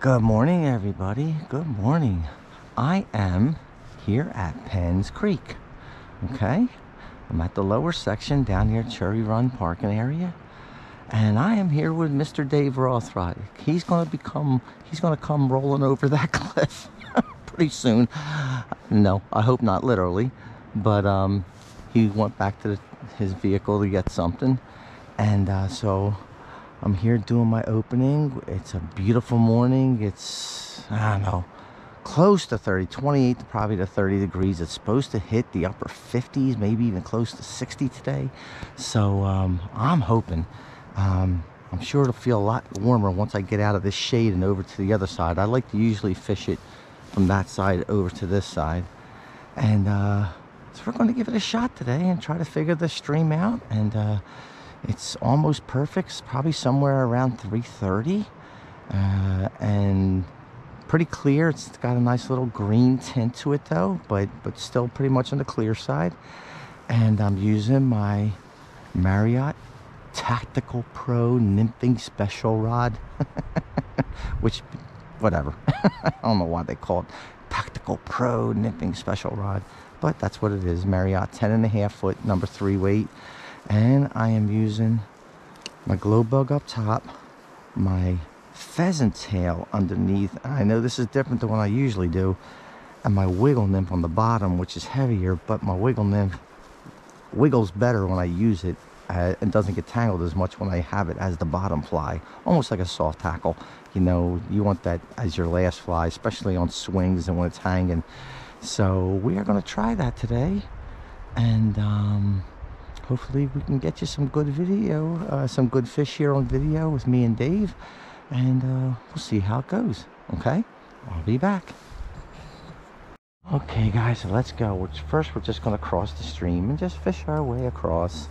Good morning, everybody. Good morning. I am here at Penns Creek. Okay, I'm at the lower section down near Cherry Run parking area, and I am here with Mr. Dave Rothrock. He's going to become, he's going to come rolling over that cliff pretty soon. No, I hope not literally, but um, he went back to the, his vehicle to get something, and uh, so I'm here doing my opening. It's a beautiful morning. It's, I don't know, close to 30, 28 to probably to 30 degrees. It's supposed to hit the upper 50s, maybe even close to 60 today. So um, I'm hoping. Um, I'm sure it'll feel a lot warmer once I get out of this shade and over to the other side. I like to usually fish it from that side over to this side. And uh, so we're going to give it a shot today and try to figure the stream out. And uh, it's almost perfect. It's probably somewhere around 330. Uh, and pretty clear. It's got a nice little green tint to it though, but, but still pretty much on the clear side. And I'm using my Marriott Tactical Pro Nymphing Special Rod, which, whatever. I don't know why they call it Tactical Pro Nymphing Special Rod, but that's what it is. Marriott 10 and a half foot, number three weight. And I am using my glow bug up top, my pheasant tail underneath. I know this is different than what I usually do. And my wiggle nymph on the bottom, which is heavier, but my wiggle nymph wiggles better when I use it uh, and doesn't get tangled as much when I have it as the bottom fly. Almost like a soft tackle. You know, you want that as your last fly, especially on swings and when it's hanging. So we are going to try that today. And um, hopefully we can get you some good video, uh, some good fish here on video with me and Dave and uh, we'll see how it goes okay? I'll be back. Okay guys so let's go. First we're just going to cross the stream and just fish our way across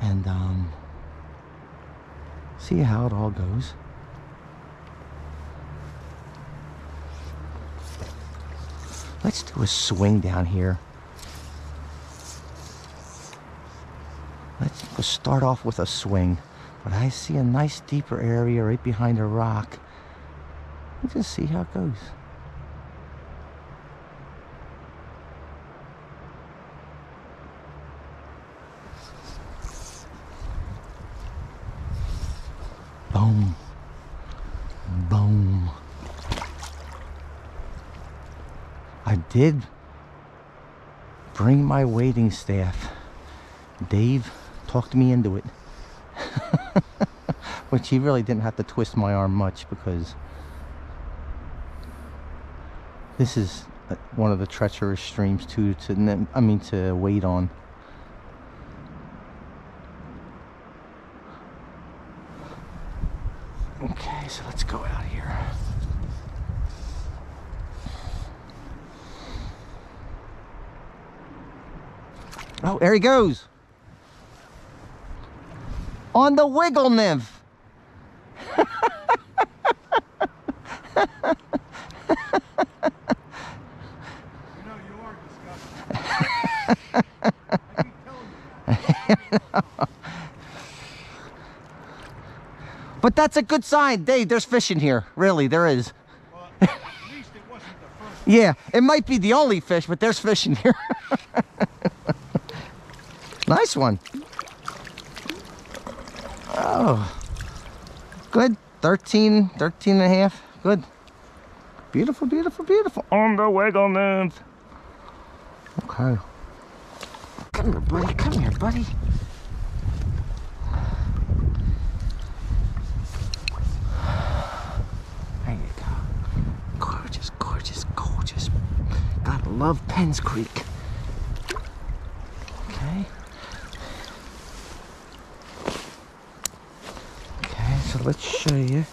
and um, see how it all goes. Let's do a swing down here let's start off with a swing but I see a nice deeper area right behind a rock. Let's just see how it goes. Boom. Boom. I did bring my wading staff. Dave talked me into it. Which he really didn't have to twist my arm much because this is uh, one of the treacherous streams too to I mean to wait on. Okay, so let's go out here. Oh, there he goes on the wiggle nymph. but that's a good sign. Dave, there's fish in here. Really, there is. Well, yeah, it might be the only fish, but there's fish in here. nice one. Oh, good. 13, 13 and a half. Good. Beautiful, beautiful, beautiful. On the wiggle nymph. Okay. Come here, buddy. Come here, buddy. There you go. Gorgeous, gorgeous, gorgeous. Gotta love Penns Creek. Let's show you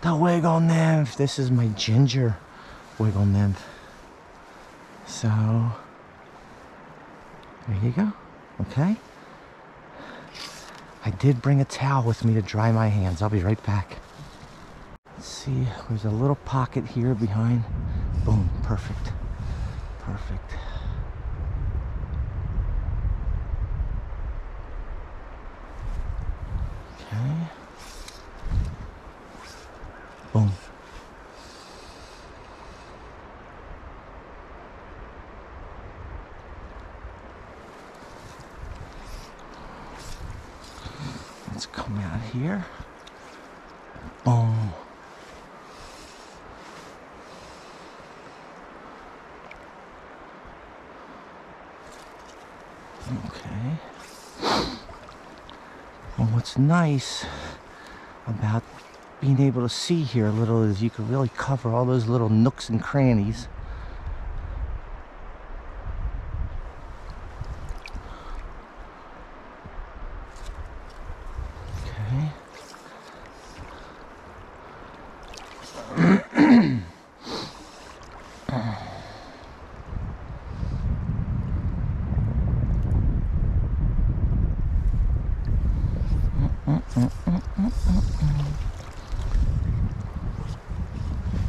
the wiggle nymph. This is my ginger wiggle nymph. So, there you go. Okay. I did bring a towel with me to dry my hands. I'll be right back. Let's see, there's a little pocket here behind. Boom, perfect. Perfect. Okay. Boom. Come out here. Boom. Okay. And what's nice about being able to see here a little is you can really cover all those little nooks and crannies. Okay.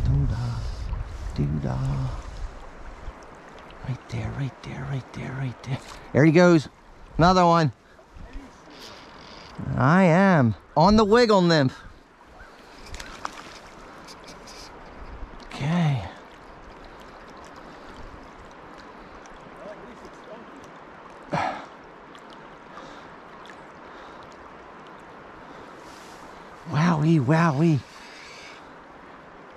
Doo-dah, doo-dah. Right there, right there, right there, right there. There he goes. Another one. I am. On the wiggle nymph. Okay. Wowee, wowee.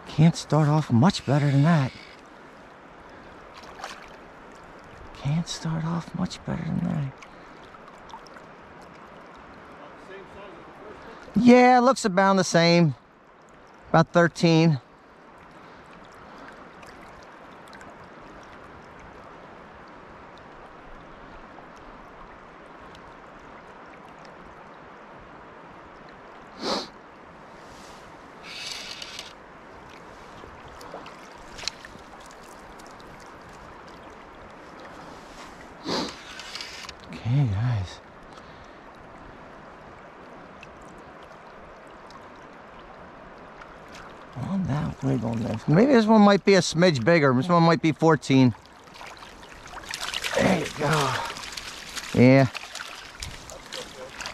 Can't start off much better than that. Can't start off much better than that. Yeah, looks about the same. About 13. Okay, guys. On that wiggle nymph. Maybe this one might be a smidge bigger. This one might be 14. There you go. Yeah.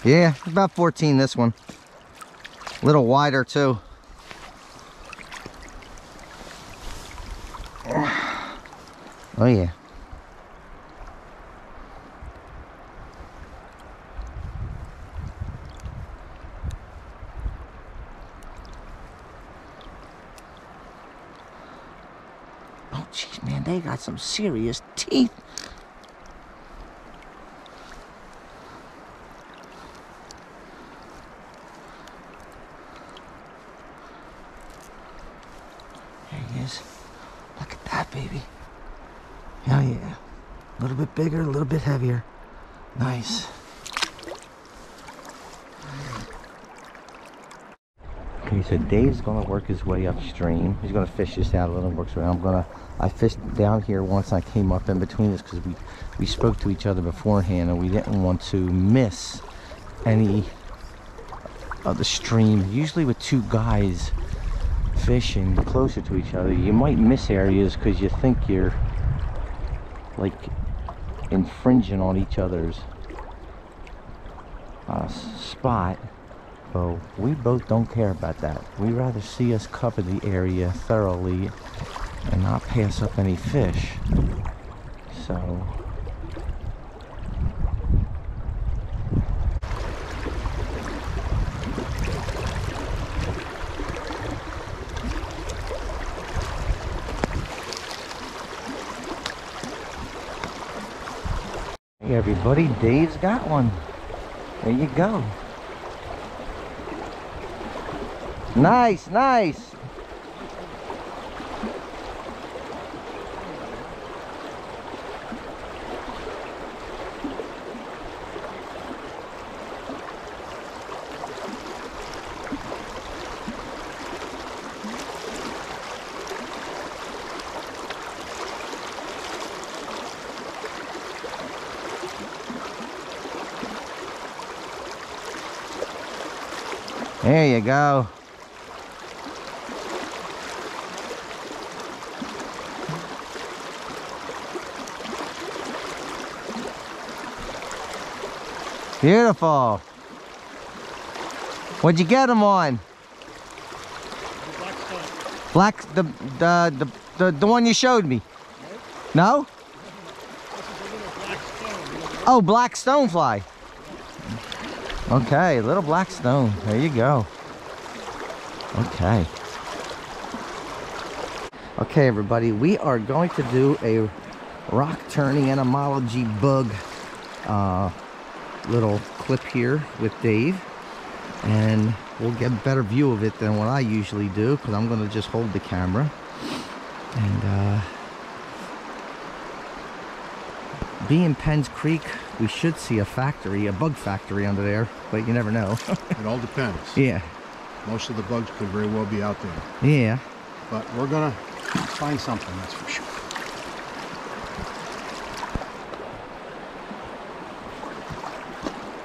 Yeah, about 14 this one. A little wider too. Oh yeah. Oh, jeez, man, they got some serious teeth. There he is. Look at that, baby. Oh, yeah. A little bit bigger, a little bit heavier. Nice. Okay, so Dave's gonna work his way upstream. He's gonna fish this out a little works around. I'm gonna, I fished down here once I came up in between this because we, we spoke to each other beforehand and we didn't want to miss any of the stream. Usually with two guys fishing closer to each other, you might miss areas because you think you're like infringing on each other's uh, spot. We both don't care about that. We rather see us cover the area thoroughly and not pass up any fish. So Hey everybody, Dave's got one. There you go. Nice, nice. There you go. Beautiful. What'd you get them on? Black, the, the, the, the, the one you showed me. No? Oh, black stonefly. Okay, little black stone. There you go. Okay. Okay, everybody, we are going to do a rock turning entomology bug uh, little clip here with Dave. And we'll get a better view of it than what I usually do because I'm going to just hold the camera. And uh, being Penns Creek, we should see a factory, a bug factory under there, but you never know. It all depends. yeah, Most of the bugs could very well be out there. yeah. But we're gonna find something, that's for sure.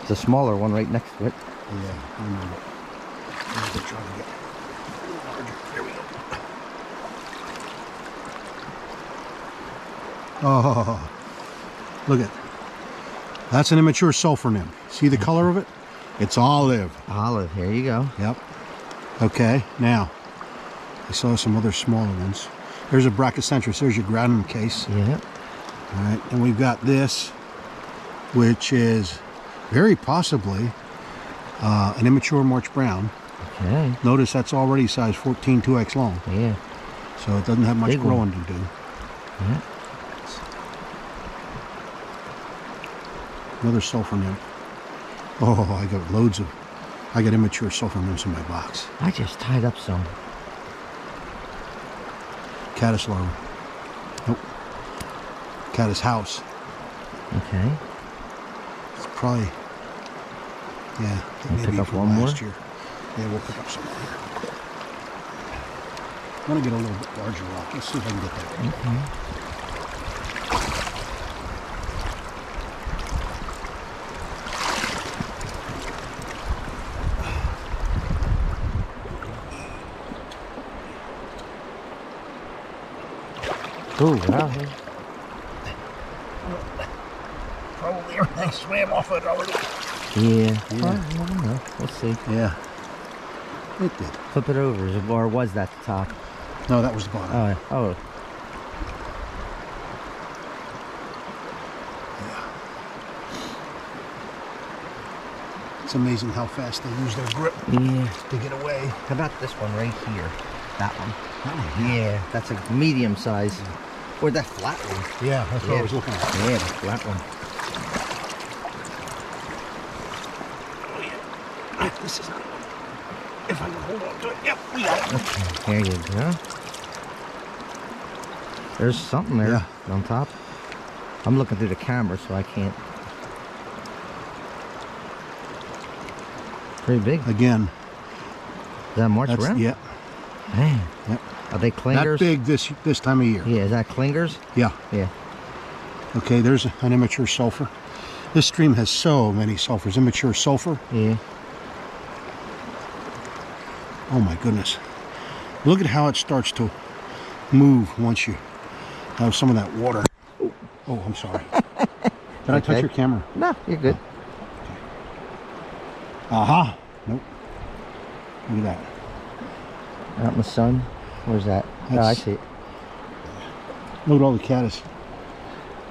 It's a smaller one right next to it. Yeah, I know. I'm just trying to get. There we go. Oh, look at That's an immature sulfur nymph. See the color of it? It's olive. Olive, here you go. Yep. Okay, now, I saw some other smaller ones. There's a Brachycentrus. There's your grannom case. Yeah. All right, and we've got this, which is very possibly uh, an immature March Brown. Okay. Notice that's already size 14, 2x long, Yeah. so it doesn't have much Big one. growing to do. Yeah. Another sulfur nymph. Oh, I got loads of, I got immature sulfur nymphs in my box. I just tied up some. Caddis larva. Nope. Caddis house. Okay. Probably, yeah, maybe pick up one more? year. Yeah, we'll pick up some more. I'm gonna get a little bit larger rock. Let's see if I can get that. Mm-hmm. Okay. Oh, wow. Probably everything swam off it already. Yeah. Yeah. Well, you never know. We'll see. Yeah. It did. Flip it over, or was that the top? No, that was the bottom. Oh, oh. It's amazing how fast they use their grip Yeah. to get away. How about this one right here? That one. That one, Yeah, that's a medium size. Or that flat one. Yeah, that's what I was looking at. Yeah, the flat one. Oh yeah. This is not. If I can hold on to it. Yep, we got There you go. There's something there on top. I'm looking through the camera, so I can't. Pretty big. Again. Is that March that's yeah, Man. Yep. Are they clingers? big this this time of year. Yeah, is that clingers? Yeah. Yeah. Okay, there's an immature sulfur. This stream has so many sulfurs. Immature sulfur. Yeah. Oh my goodness. Look at how it starts to move once you have some of that water. Oh, oh I'm sorry. Did I touch your camera? No, you're good. Aha. Nope. Look at that. Out in the sun. Where's that? Oh, I see it. Look at all the caddis.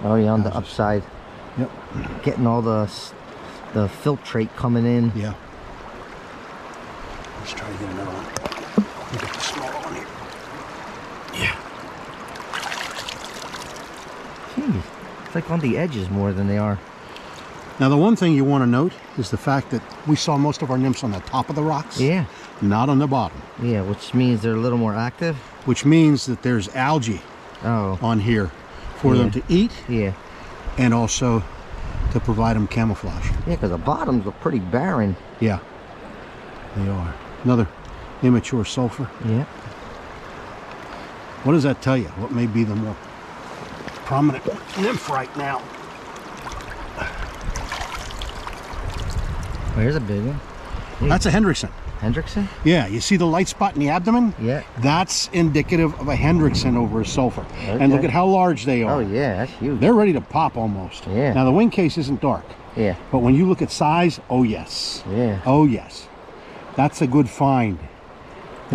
Oh, yeah, on the upside. Yep. Getting all the the filtrate coming in. Yeah. Let's try to get another one. Look at the small one here. Yeah. Jeez. It's like on the edges more than they are. Now the one thing you want to note is the fact that we saw most of our nymphs on the top of the rocks, Yeah. not on the bottom, Yeah, which means they're a little more active. which means that there's algae Oh, on here for them to eat yeah. and also to provide them camouflage. Yeah, because the bottoms are pretty barren. Yeah, they are. Another immature sulfur. Yeah. What does that tell you? What may be the more prominent nymph right now? There's a big one. That's a Hendrickson. Hendrickson? Yeah, you see the light spot in the abdomen? Yeah. That's indicative of a Hendrickson over a sulfur. And look at how large they are. Oh, yeah, that's huge. They're ready to pop almost. Yeah. Now the wing case isn't dark, Yeah. but when you look at size, oh yes. Yeah. Oh yes. That's a good find.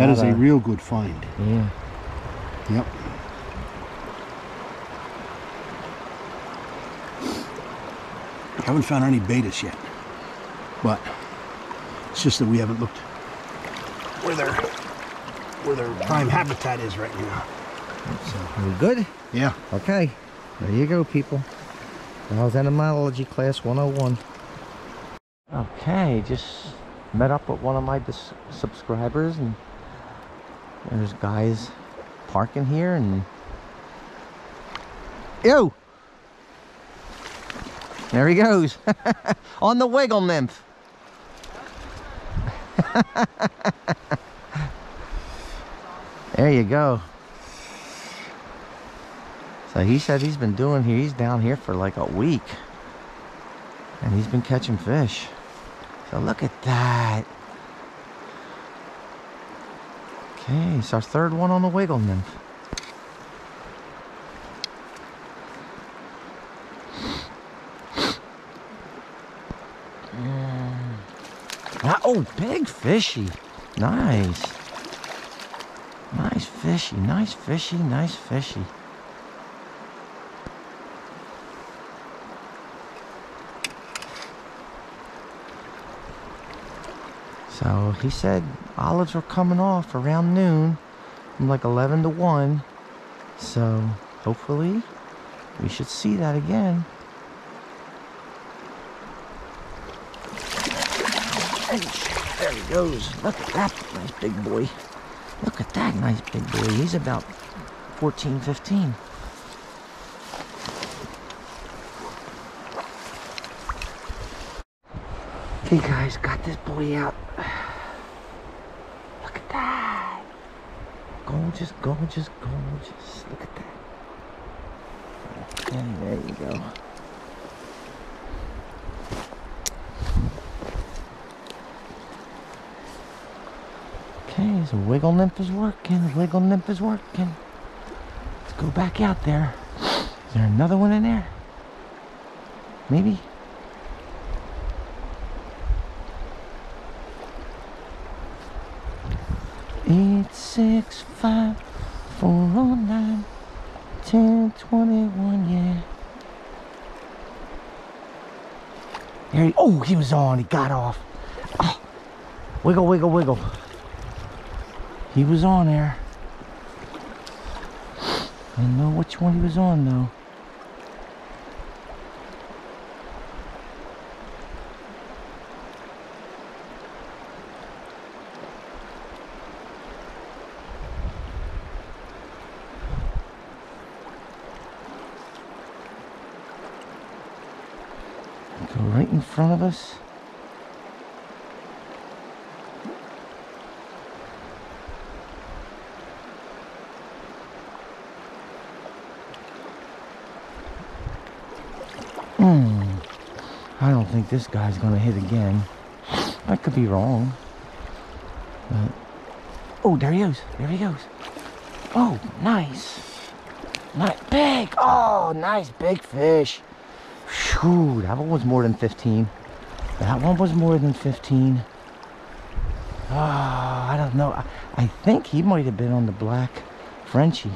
That Not is a a- real good find. Yeah. Yep. Haven't found any Baetis yet, but It's just that we haven't looked where their where their prime habitat is right now. So We good? yeah, Okay. There you go, people. That was Entomology Class 101. Okay, just met up with one of my dis- subscribers and there's guys parking here and Yo! There he goes. On the wiggle nymph. there you go. So he said he's been doing here, he's down here for like a week. And he's been catching fish. So look at that. Okay, it's our third one on the wiggle nymph. Mm. Ah, oh, big fishy. Nice. Nice fishy, nice fishy, nice fishy. So he said olives were coming off around noon from like 11 to 1. So hopefully we should see that again. There he goes. Look at that nice big boy. Look at that nice big boy. He's about 14, 15. Okay guys, got this boy out. Look at that. Gorgeous, gorgeous, gorgeous. Look at that. Okay, there you go. Okay, so wiggle nymph is working. Wiggle nymph is working. Let's go back out there. Is there another one in there? Maybe? Eight six five four oh nine ten twenty one yeah. There he, oh he was on, he got off. Oh, wiggle wiggle wiggle. He was on there. I don't know which one he was on though. Go right Hmm. I don't think this guy's gonna hit again. I could be wrong. But oh, there he goes. There he goes. Oh, nice. Nice, big. Oh, nice big fish. Phew, that one was more than 15. That one was more than 15. Ah, I don't know. I, I think he might have been on the black Frenchie.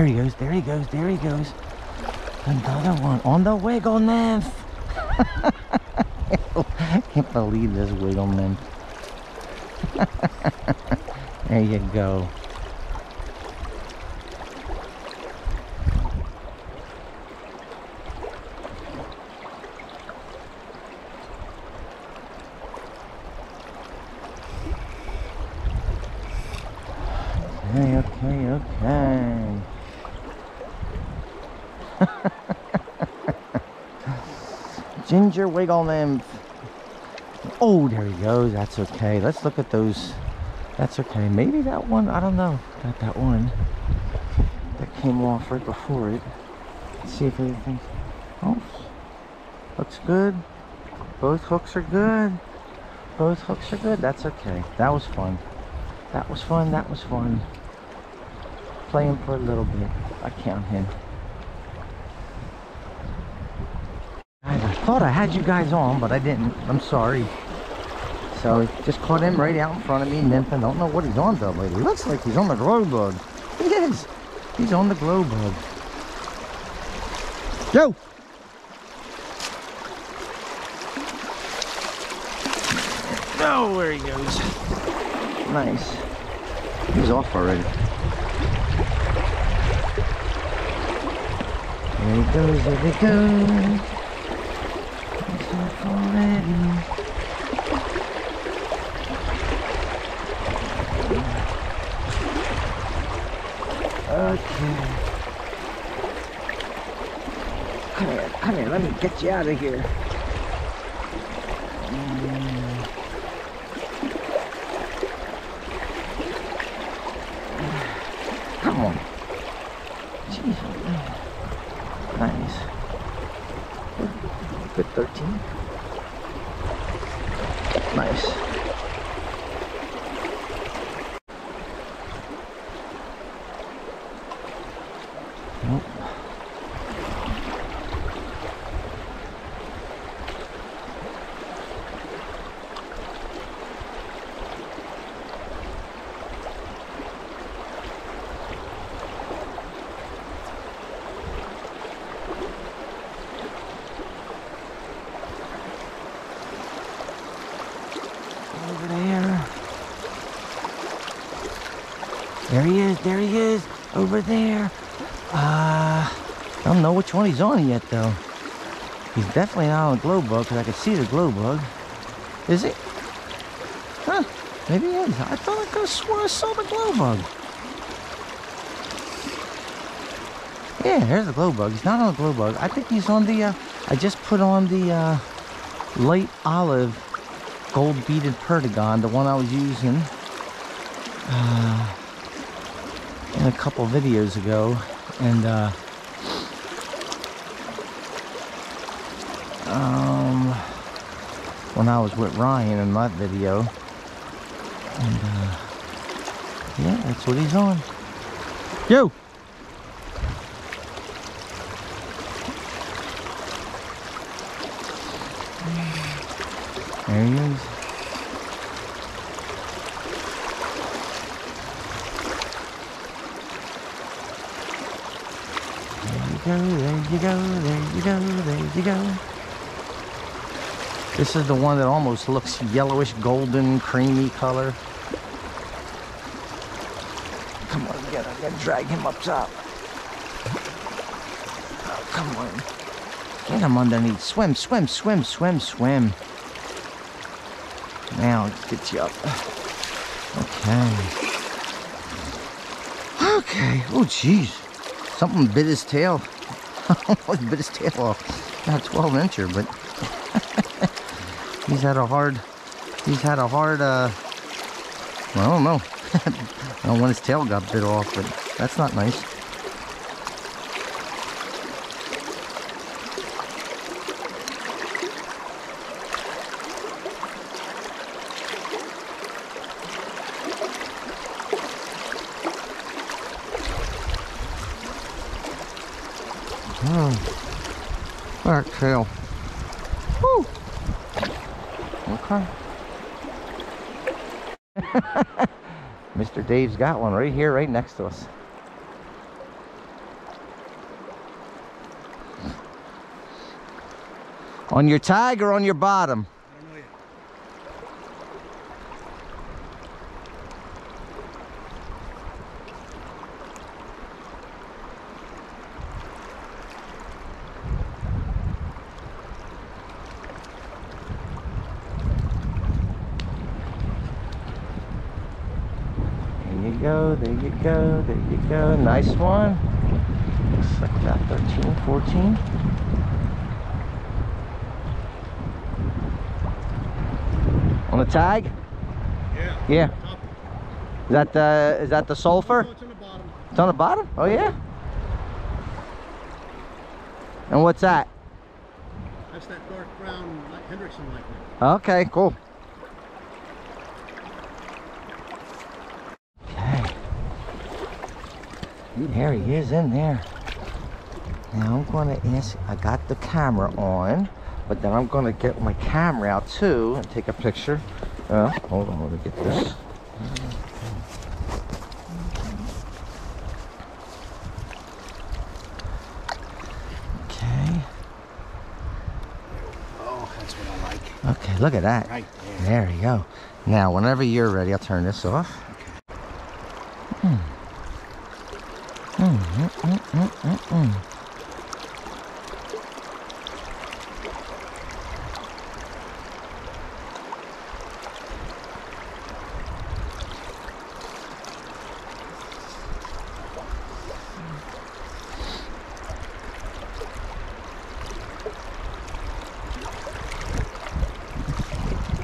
There he goes, there he goes, there he goes. Another one on the wiggle nymph. I can't believe this wiggle nymph. there you go. Okay, okay, okay. Ginger wiggle nymph. Oh, there he goes. That's okay. Let's look at those. That's okay. Maybe that one. I don't know. Not that one. That came off right before it. Let's see if anything. Oh. Looks good. Both hooks are good. Both hooks are good. That's okay. That was fun. That was fun. That was fun. Playing for a little bit. I count him. I thought I had you guys on, but I didn't. I'm sorry. So just caught him right out in front of me, nymphing. Don't know what he's on though, lady. He looks like he's on the glow bug. He is. He's on the glow bug. Go! Oh, where he goes. Nice. He's off already. There he goes, there he goes. Already. Okay. Come here, come here, let me get you out of here. There he is, there he is, over there. Uh, I don't know which one he's on yet though. He's definitely not on a glow bug because I can see the glow bug. Is he? Huh, maybe he is. I thought I could have swore I saw the glow bug. Yeah, there's the glow bug. He's not on the glow bug. I think he's on the, uh, I just put on the uh, light olive gold beaded perdigon, the one I was using uh, in a couple videos ago. And uh, um, when I was with Ryan in that video. And uh, yeah, that's what he's on. Yo! There he is. There you go, there you go, there you go, there you go. This is the one that almost looks yellowish, golden, creamy color. Come on, get I gotta drag him up top. Oh, come on. Get him underneath. Swim, swim, swim, swim, swim. Now, get you up. Okay. Okay. Oh, jeez. Something bit his tail. what bit his tail off? Not a 12 incher, but he's had a hard, he's had a hard, uh, I don't know. I don't when his tail got bit off, but that's not nice. Oh, that tail. Woo. Okay. Mr. Dave's got one right here, right next to us. On your tag or on your bottom? Go, there you go, there you go. Nice one. Looks like about 13, 14. On the tag? Yeah. Yeah. Is that the is that the sulfur? No, it's on the bottom. It's on the bottom? Oh yeah. And what's that? That's that dark brown like Hendrickson lightning. Okay, cool. There he is in there. Now I'm going to ask, I got the camera on, but then I'm going to get my camera out too and take a picture. Uh, hold on, let me get this. Okay. Oh, that's what I like. Okay, look at that. Right there. There you go. Now, whenever you're ready, I'll turn this off. Hmm. Mm, mm, mm, mm, mm, mm.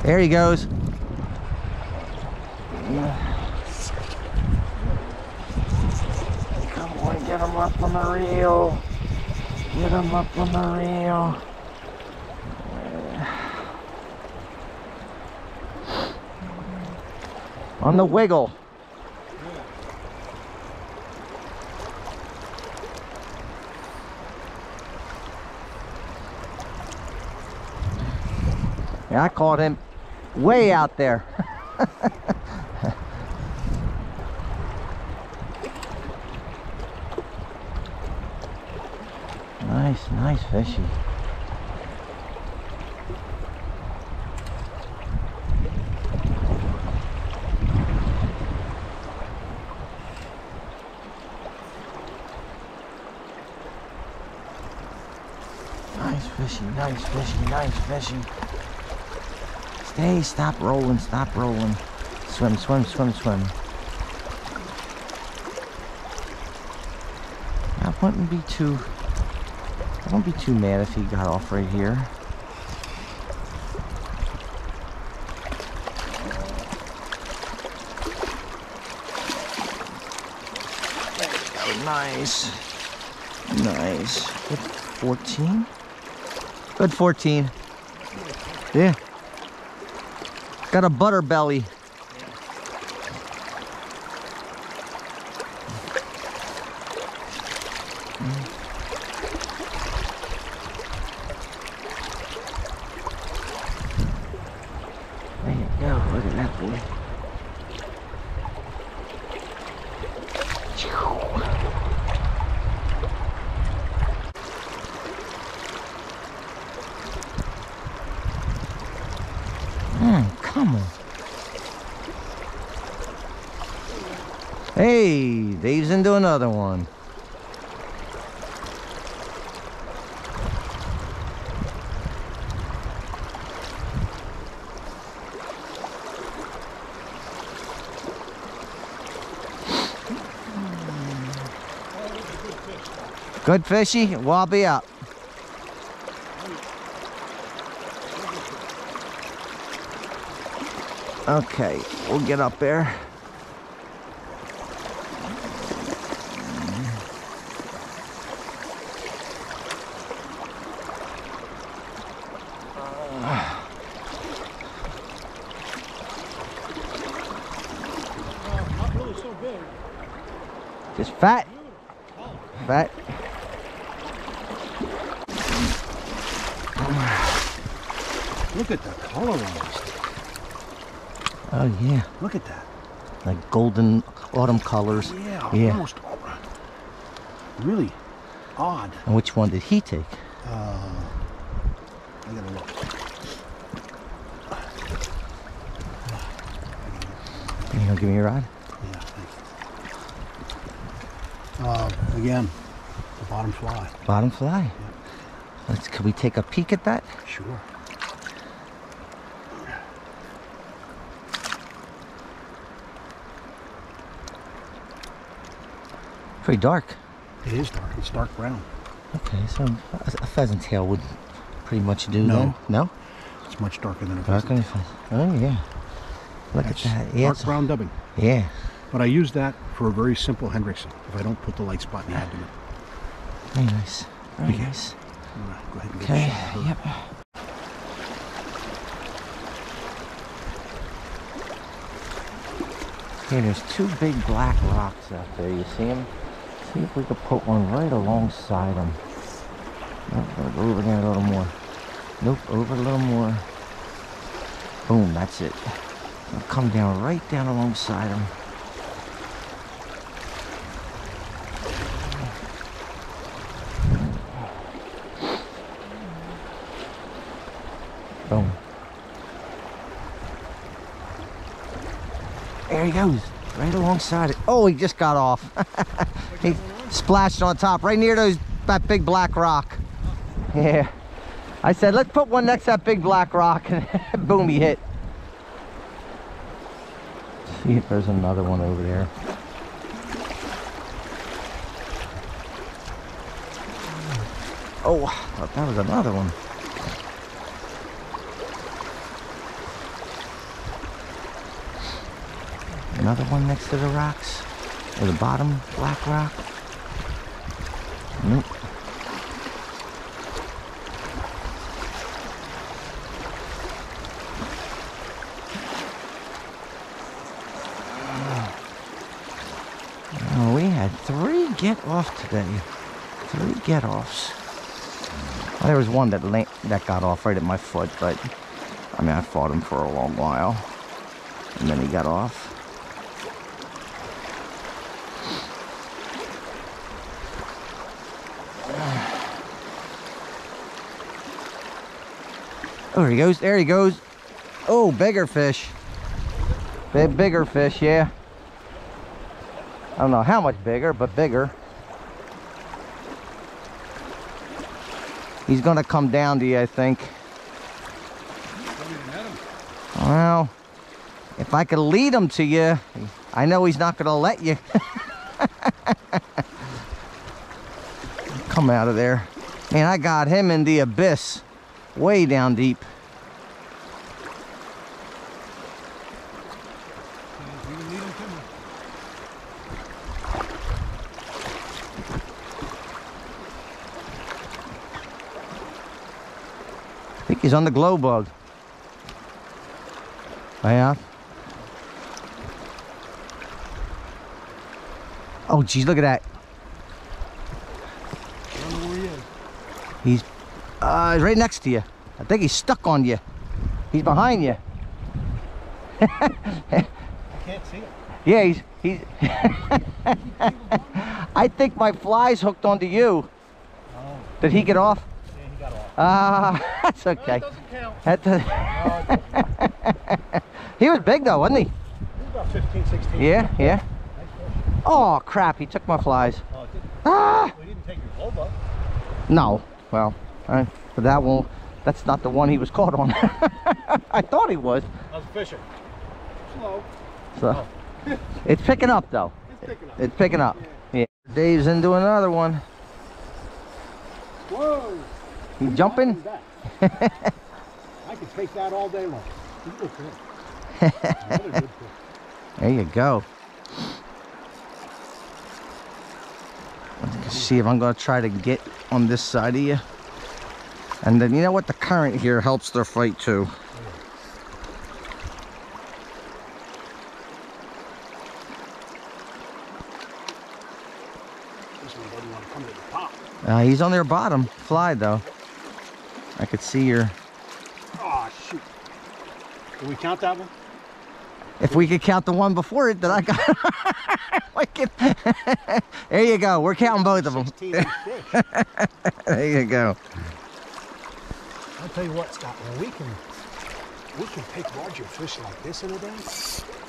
There he goes. Come on, get him up on the reel. Get him up on the reel. On the wiggle. Yeah, I caught him way out there. nice, nice fishy. Nice fishy, nice fishy, nice fishy. Stay, stop rolling, stop rolling. Swim, swim, swim, swim. I wouldn't be too, I wouldn't be too mad if he got off right here. Nice. Nice. Good 14? Good 14. Yeah. Got a butter belly. There you go. Look at that boy. Hmm, come on. Hey, Dave's into another one. Good fishy? Well, up. Okay, we'll get up there. Just fat. Fat. Look at the color on this. Oh yeah, Look at that. like golden autumn colors. Yeah, Yeah. almost really odd. And which one did he take? Uh, I gotta look. You gonna give me a rod? Yeah, thanks. Uh, again, the bottom fly. Bottom fly. Let's. Can we take a peek at that? Sure. Pretty dark. It is dark. It's dark brown. Okay, so a, pheasant tail would pretty much do No. then. No. It's much darker than a pheasant. pheasant. Oh yeah. Look That's at that. Yeah. dark brown dubbing. Yeah. But I use that for a very simple Hendrickson if I don't put the light spot in the abdomen. Very nice. Very Yeah. nice. Go ahead and get Okay, a shot yep. Okay, there's two big black rocks out there. You see them? See if we could put one right alongside them. Nope, gotta go over there a little more. Nope, over a little more. Boom, that's it. I'll come down right down alongside them. Boom. There he goes, right alongside it. Oh, he just got off. he splashed on top, right near those that big black rock. Yeah. I said, let's put one next to that big black rock, and boom, he hit. See if there's another one over there. Oh, that was another one. Another one next to the rocks. Or the bottom black rock. Nope. Oh, we had three get off today. Three get offs. Well, there was one that that got off right at my foot, but I mean I fought him for a long while, and then he got off. There he goes. There he goes. Oh, bigger fish. Big, bigger fish, yeah. I don't know how much bigger, but bigger. He's gonna come down to you, I think. Well, if I could lead him to you, I know he's not gonna let you. come out of there. Man, I got him in the abyss, way down deep. I think he's on the glow bug. Oh, yeah. Oh, geez, look at that. I don't know where he is. He's uh, he's right next to you. I think he's stuck on you. He's behind you. I can't see it. Yeah, he's he's. I think my fly's hooked onto you. Oh, Did he get off? yeah, he got off. Ah, that's okay. That doesn't count. That he was big though, wasn't he? He was about 15, 16. Yeah, yeah. Nice. Oh crap! He took my flies. Oh, didn't, Ah, well, he didn't take your glow bug. no. Well, I, but that won't. That's not the one he was caught on. I thought he was. How's the fishing? Slow. So oh. it's picking up though. It's picking up. It's picking up. Yeah. Dave's into another one. Whoa. He jumping? I could take that all day long. He's a good fish. Another good fish. There you go. Let's see if I'm gonna try to get on this side of you. And then you know what? The current here helps their fight too. This one doesn't want to come to the top. Uh, he's on their bottom fly though. I could see your. Oh, shoot. Can we count that one? If we could count the one before it that I got. There you go. We're counting both of them. 16 inch fish. There you go. I'll tell you what, Scott, we can, we can take larger fish like this in a day.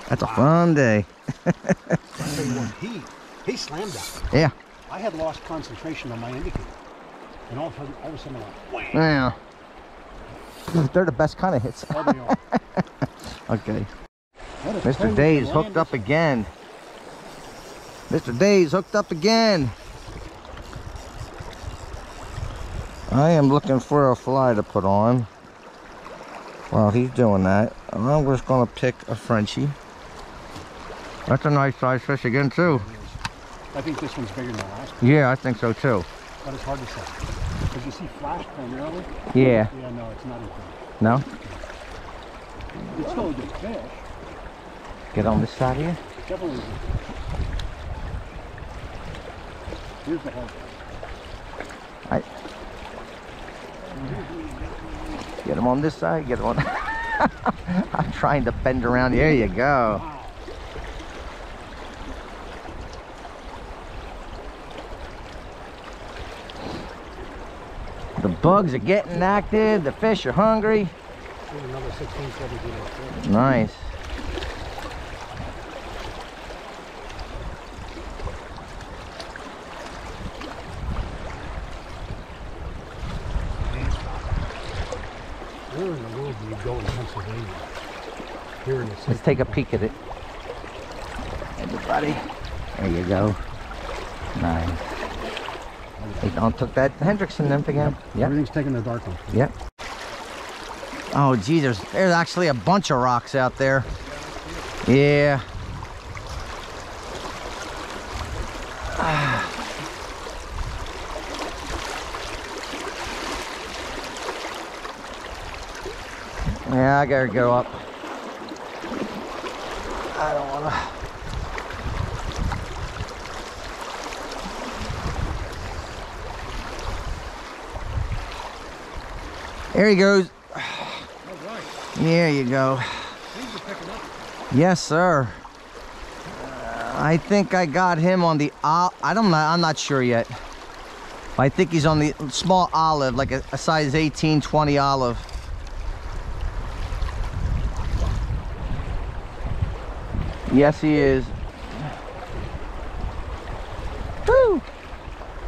That's a fun day. I'll tell you what, he, he slammed that. Yeah. I had lost concentration on my indicator. And all of a sudden, all of a sudden, I'm like, wham! Yeah. They're the best kind of hits. Oh. Okay. Mr. Dave's hooked up again. Mr. Dave's hooked up again. I am looking for a fly to put on. While he's doing that, I'm just gonna pick a Frenchie. That's a nice size fish again too. I think this one's bigger than the last one, Yeah, I think so too. but it's hard to say. Did you see flash primarily? Yeah. Yeah, no, it's not anything. No? It's still a good fish. Get on this side here. Definitely. Here's the head. I get him on this side. Get him on. I'm trying to bend around. There you go. The bugs are getting active. The fish are hungry. Another 16, 17. Nice. Where in the world do you go in Pennsylvania? Here in the Let's take a peek at it. Everybody. There you go. Nice. They don't took that Hendrickson nymph again. Yep. Everything's taken the dark one. Yep. Oh, geez, there's, there's actually a bunch of rocks out there. Yeah. Yeah, I gotta go up. There he goes. There you go. Yes, sir. Uh, I think I got him on the ol- I don't know. I'm not sure yet. I think he's on the small olive, like a, a size 18, 20 olive. Yes, he is. Woo!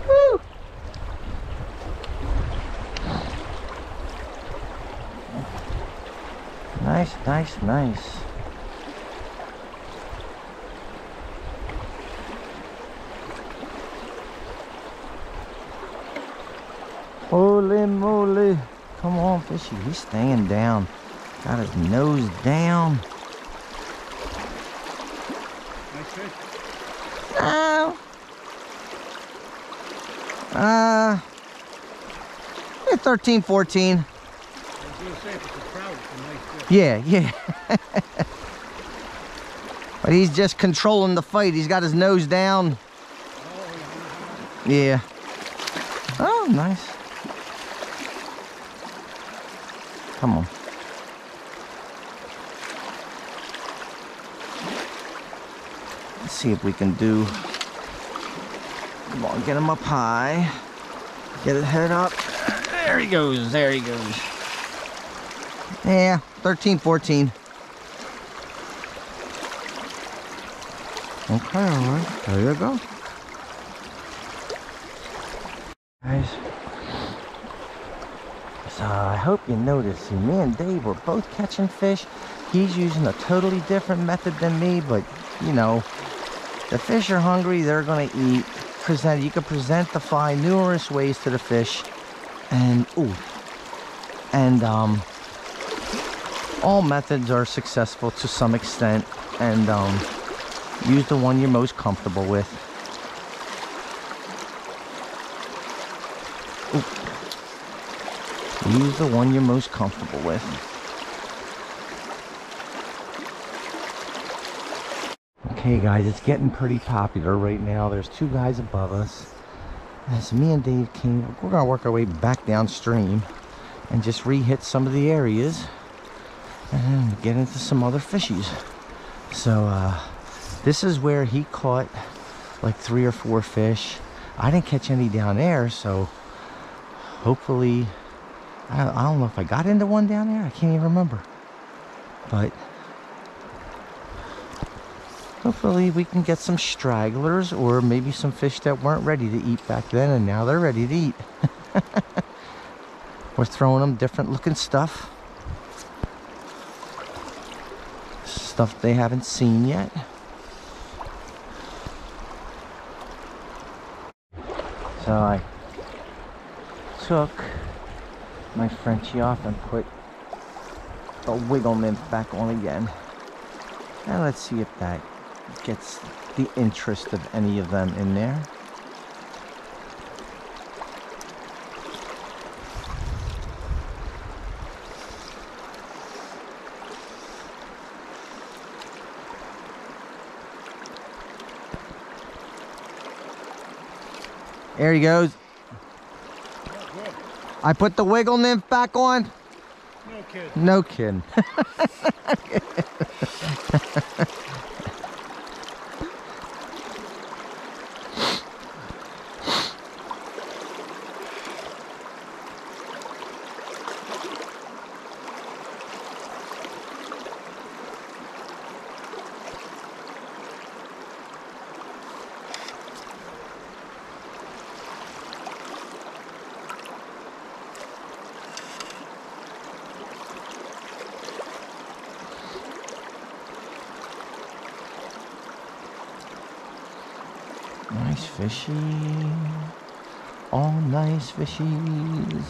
Woo! Nice, nice, nice. Holy moly. Come on, fishy. He's staying down. Got his nose down. Nice fish. Oh. Uh, yeah, 13, 14. I was going to say, if it's a trout, it's a nice. Yeah, yeah. but he's just controlling the fight. He's got his nose down. Yeah. Oh, nice. Come on. Let's see if we can do. Come on, get him up high. Get his head up. There he goes. There he goes. Yeah, 13, 14. Okay, all right. There you go. Guys. So I hope you noticed, me and Dave were both catching fish. He's using a totally different method than me, but you know, the fish are hungry, they're gonna eat. Present, you can present the fly numerous ways to the fish. And, ooh, and um, all methods are successful to some extent and um, use the one you're most comfortable with. Oop. Use the one you're most comfortable with. Okay guys, it's getting pretty popular right now. There's two guys above us. As me and Dave came, we're gonna work our way back downstream and just re-hit some of the areas and get into some other fishies. So uh, this is where he caught like three or four fish. I didn't catch any down there, so hopefully, I, I don't know if I got into one down there. I can't even remember. But hopefully we can get some stragglers or maybe some fish that weren't ready to eat back then and now they're ready to eat. We're throwing them different looking stuff. Stuff they haven't seen yet. So I took my Frenchie off and put the wiggle nymph back on again. And let's see if that gets the interest of any of them in there. There he goes. I put the wiggle nymph back on. No kidding. No kidding. Nice fishy. All nice fishies.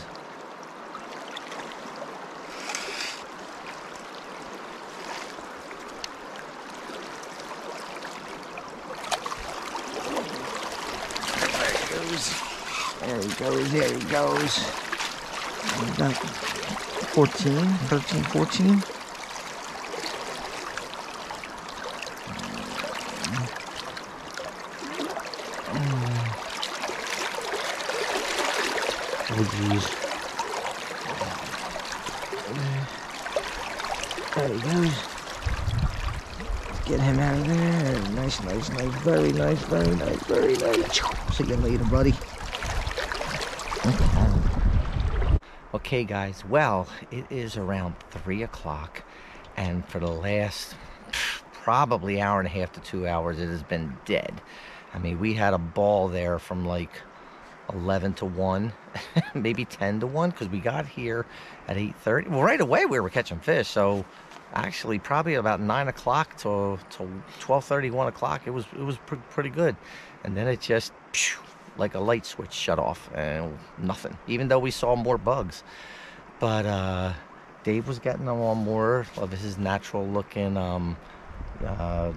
There he goes. There he goes. There he goes. We got 14, 13, 14. Very nice, very nice, very nice. See you later, buddy. Okay, guys. Well, it is around 3 o'clock. And for the last probably hour and a half to two hours, it has been dead. I mean, we had a ball there from like 11 to 1 maybe 10 to 1 because we got here at 8.30 well right away we were catching fish so actually probably about 9 o'clock to, to 12.30 1 o'clock it was it was pre- pretty good and then it just phew, like a light switch shut off and nothing even though we saw more bugs but uh dave was getting them on more of his natural looking um uh, uh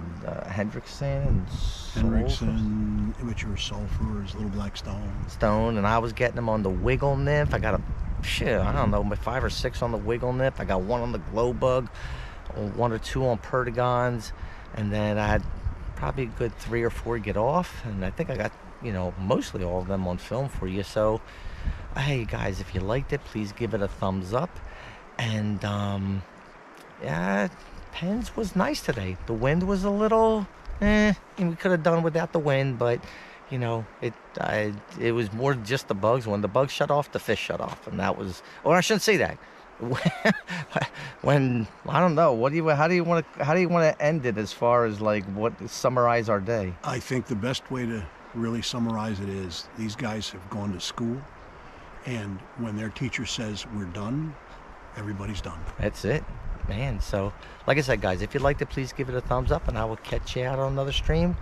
hendrickson and sulfur- Hendrickson, immature sulfurs, little black stone. stone and I was getting them on the wiggle nymph. I got a shit, I don't know, my five or six on the wiggle nymph. I got one on the glow bug, one or two on perdigons, and then I had probably a good three or four get off, and I think I got you know mostly all of them on film for you. So, hey guys, if you liked it, please give it a thumbs up, and um, yeah, Penns was nice today. The wind was a little, eh, and we could have done without the wind, but you know, it I, it was more just the bugs. When the bugs shut off, the fish shut off, and that was, or I shouldn't say that. when I don't know, what do you, how do you want to, how do you want to end it as far as like what summarize our day? I think the best way to really summarize it is these guys have gone to school, and when their teacher says we're done, everybody's done. That's it, man. So, like I said, guys, if you liked it, please give it a thumbs up, and I will catch you out on another stream.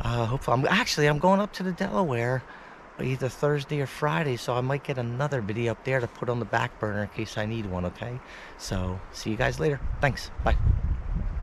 Uh, hopefully, I'm actually I'm going up to the Delaware either Thursday or Friday, so I might get another video up there to put on the back burner in case I need one. Okay, so see you guys later. Thanks. Bye.